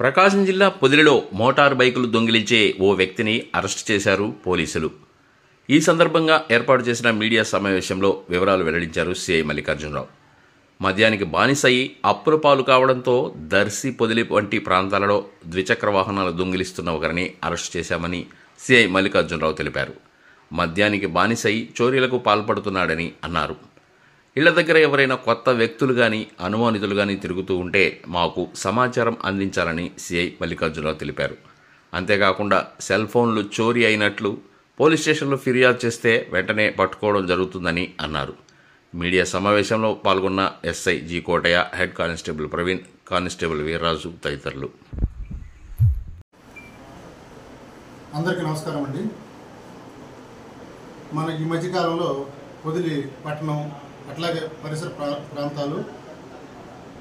ప్రకాశం జిల్లా పొదిలిలో మోటార్ బైకులు దొంగిలించే ఓ వ్యక్తిని అరెస్ట్ చేశారు పోలీసులు. ఈ సందర్భంగా ఏర్పాటు చేసిన మీడియా సమావేశంలో వివరాలు వెల్లడించారు సిఐ మల్లికార్జునరావు. మద్యానికి బానిసయి అప్పుల పాలు కావడంతో దర్శి పొదిలి వంటి ప్రాంతాలలో ద్విచక్ర వాహనాలు దొంగిలిస్తున్న ఒకరిని అరెస్ట్ చేశామని సిఐ మల్లికార్జునరావు తెలిపారు. మద్యానికి బానిసై చోరీలకు పాల్పడుతున్నాడని అన్నారు. ఇళ్ళ దగ్గర ఎవరైనా కొత్త వ్యక్తులు కానీ అనుమానితులు కానీ తిరుగుతూ ఉంటే మాకు సమాచారం అందించాలని సిఐ మల్లికార్జునరావు తెలిపారు. అంతేకాకుండా సెల్ ఫోన్లు చోరీ అయినట్లు పోలీస్ స్టేషన్లో ఫిర్యాదు చేస్తే వెంటనే పట్టుకోవడం జరుగుతుందని అన్నారు. మీడియా సమావేశంలో పాల్గొన్న SI G Kotaiah head constable Praveen constable Veerraju తదితరులు. అందరికీ నమస్కారం అండి. మన ఈ మధ్యకాలంలో వదిలి పట్టణం అట్లాగే పరిసర ప్రా ప్రాంతాలు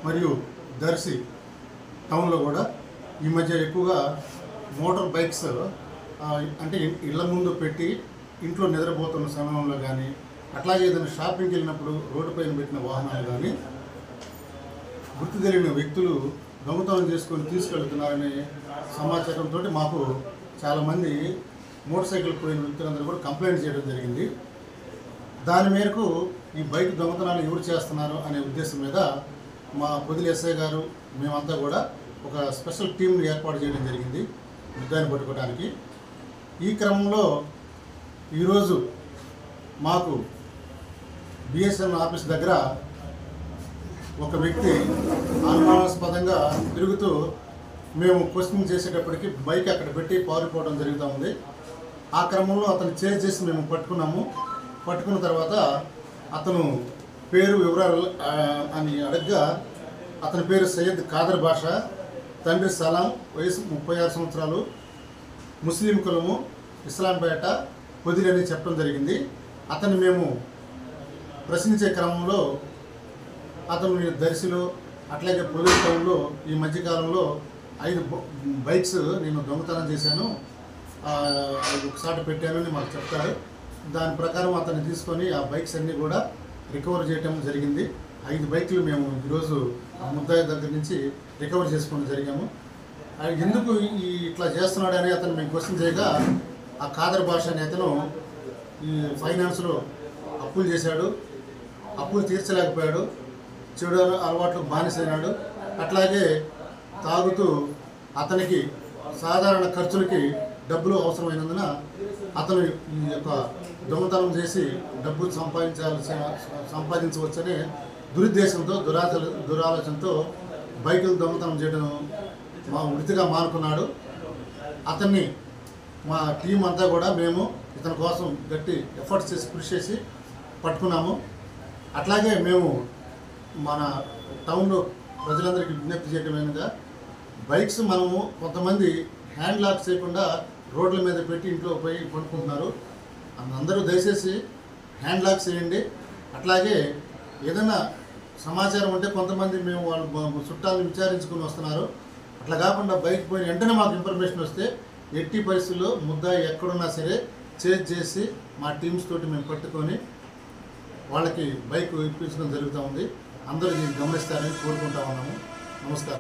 మరియు దర్శి టౌన్లో కూడా ఈ మధ్య ఎక్కువగా మోటార్ బైక్స్ అంటే ఇళ్ళ ముందు పెట్టి ఇంట్లో నిద్రపోతున్న సమయంలో కానీ అట్లాగే ఏదైనా షాపింగ్కి వెళ్ళినప్పుడు రోడ్డుపైన పెట్టిన వాహనాలు కానీ గుర్తు తెలియని వ్యక్తులు దొంగతనం చేసుకొని తీసుకెళ్తున్నారనే సమాచారంతో మాకు చాలామంది మోటార్ సైకిల్ పోయిన వ్యక్తులందరూ కూడా కంప్లైంట్ చేయడం జరిగింది. దాని మేరకు ఈ బైక్ దొంగతనాలు ఎవరు చేస్తున్నారు అనే ఉద్దేశం మీద మా పొదిలి ఎస్ఐ గారు మేమంతా కూడా ఒక స్పెషల్ టీంని ఏర్పాటు చేయడం జరిగింది యుద్ధాన్ని పట్టుకోవడానికి ఈ క్రమంలో ఈరోజు మాకు బిఎస్ఎన్ ఆఫీస్ దగ్గర ఒక వ్యక్తి అనుమానాస్పదంగా తిరుగుతూ మేము క్వశ్చన్ చేసేటప్పటికి బైక్ అక్కడ పెట్టి పారిపోవడం జరుగుతూ ఉంది. ఆ క్రమంలో అతను చేజ్ చేసి మేము పట్టుకున్నాము. పట్టుకున్న తర్వాత అతను పేరు వివరాలు అని అడగ్గా అతని పేరు సయ్యద్ ఖాదర్ భాష తండ్రి సలాం వయసు ముప్పై ఆరు సంవత్సరాలు ముస్లిం కులము ఇస్లాంపేట పొదిలి అని చెప్పడం జరిగింది. అతన్ని మేము ప్రశ్నించే క్రమంలో అతను నేను దర్శిలో అట్లాగే పోలీస్ టౌన్లో ఈ మధ్యకాలంలో ఐదు బ- బైక్స్ నేను దొంగతనం చేశాను. ఆ, పెట్టాను ఒకసారి పెట్టానని మాకు చెప్తారు. దాని ప్రకారం అతన్ని తీసుకొని ఆ బైక్స్ అన్నీ కూడా రికవర్ చేయటం జరిగింది. ఐదు బైక్లు మేము ఈరోజు ఆ ముద్దాయి దగ్గర నుంచి రికవర్ చేసుకోవడం జరిగాము. ఎందుకు ఈ ఇట్లా చేస్తున్నాడని అతను మేము క్వశ్చన్ చేయగా ఆ ఖాదర్ భాష అనే అతను ఈ ఫైనాన్స్లో అప్పులు చేశాడు. అప్పులు తీర్చలేకపోయాడు. చెడు అలవాట్లు బానిసైనాడు. అట్లాగే తాగుతూ అతనికి సాధారణ ఖర్చులకి డబ్బులు అవసరమైనందున అతను ఈ యొక్క దొంగతనం చేసి డబ్బులు సంపాదించాల్సిన సంపాదించవచ్చనే దురుద్దేశంతో దురాచ దురాలోచనతో బైకులు దొంగతనం చేయడం మా వృత్తిగా మానుకున్నాడు అతన్ని మా టీం అంతా కూడా మేము ఇతని కోసం గట్టి ఎఫర్ట్స్ చేసి కృషి చేసి పట్టుకున్నాము. అట్లాగే మేము మన టౌన్లో ప్రజలందరికీ విజ్ఞప్తి చేయటమేనగా బైక్స్ మనము కొంతమంది హ్యాండ్ లాక్ చేయకుండా రోడ్ల మీద పెట్టి ఇంట్లో పోయి కొనుక్కుంటున్నారు. అందరూ దయచేసి హ్యాండ్ లాక్ చేయండి అట్లాగే ఏదైనా సమాచారం ఉంటే కొంతమంది మేము వాళ్ళు చుట్టాలను విచారించుకుని వస్తున్నారు. అట్లా కాకుండా బైక్ పోయిన వెంటనే మాకు ఇన్ఫర్మేషన్ వస్తే ఎట్టి పరిస్థితుల్లో ముద్ద ఎక్కడున్నా సరే చేజ్ చేసి మా టీమ్స్ తోటి మేము పట్టుకొని వాళ్ళకి బైక్ ఇప్పించడం జరుగుతూ ఉంది. అందరూ దీన్ని గమనిస్తారని కోరుకుంటా ఉన్నాము. నమస్కారం.